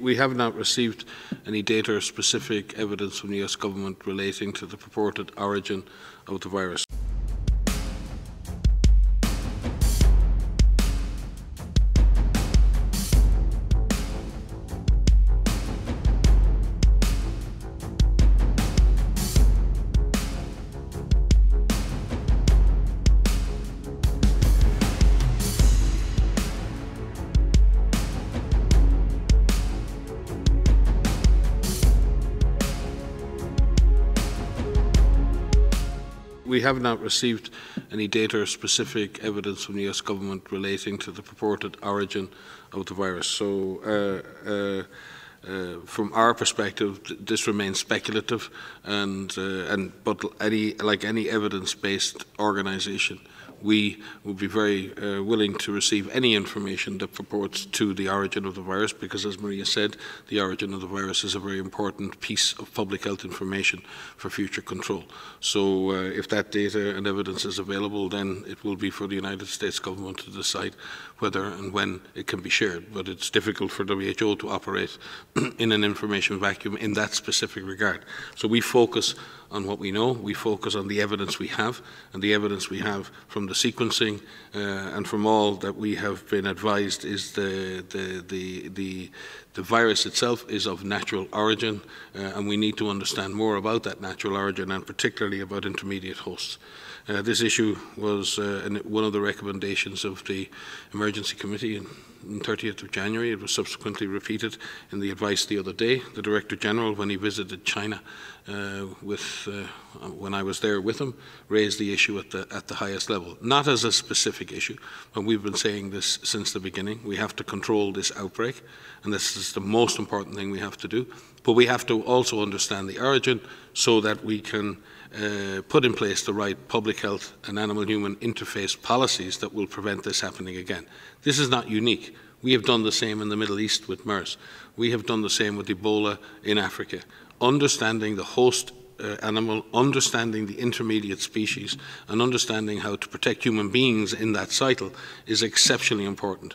We have not received any data or specific evidence from the US government relating to the purported origin of the virus. We have not received any data or specific evidence from the US government relating to the purported origin of the virus. So, uh, uh, uh, from our perspective, this remains speculative, and uh, and but any like any evidence-based organisation, we would be very uh, willing to receive any information that purports to the origin of the virus, because as Maria said, the origin of the virus is a very important piece of public health information for future control. So uh, if that data and evidence is available, then it will be for the United States government to decide whether and when it can be shared. But it's difficult for WHO to operate in an information vacuum in that specific regard. So we focus on what we know, we focus on the evidence we have, and the evidence we have from the sequencing uh, and from all that we have been advised is the, the, the, the, the virus itself is of natural origin, uh, and we need to understand more about that natural origin and particularly about intermediate hosts. Uh, this issue was uh, one of the recommendations of the Emergency Committee on 30th of January. It was subsequently repeated in the advice the other day. The Director General, when he visited China uh, with, uh, when I was there with him, raised the issue at the, at the highest level. Not as a specific issue, but we've been saying this since the beginning. We have to control this outbreak, and this is the most important thing we have to do. But we have to also understand the origin so that we can uh, put in place the right public health and animal-human interface policies that will prevent this happening again. This is not unique. We have done the same in the Middle East with MERS. We have done the same with Ebola in Africa. Understanding the host uh, animal, understanding the intermediate species, and understanding how to protect human beings in that cycle is exceptionally important.